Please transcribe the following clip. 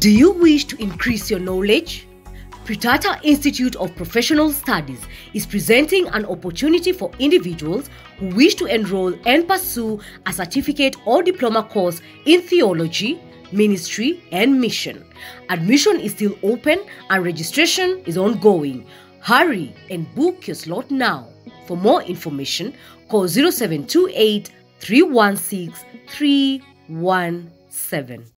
Do you wish to increase your knowledge? Pretata Institute of Professional Studies is presenting an opportunity for individuals who wish to enroll and pursue a certificate or diploma course in theology, ministry, and mission. Admission is still open and registration is ongoing. Hurry and book your slot now. For more information, call 0728 316 317.